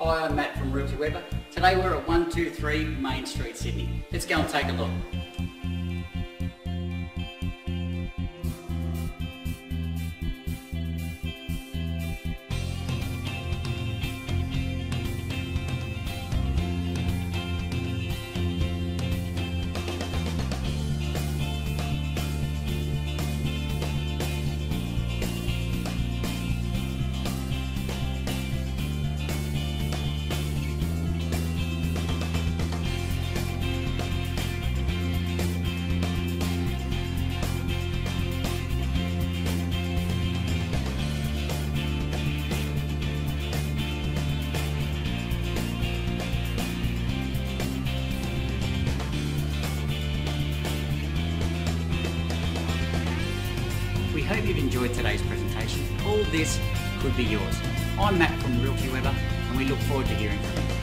Hi, I'm Matt from Realty Weber. Today we're at 123 Main Street, Sydney. Let's go and take a look. Hope you've enjoyed today's presentation. All this could be yours. I'm Matt from Realty Weber and we look forward to hearing from you.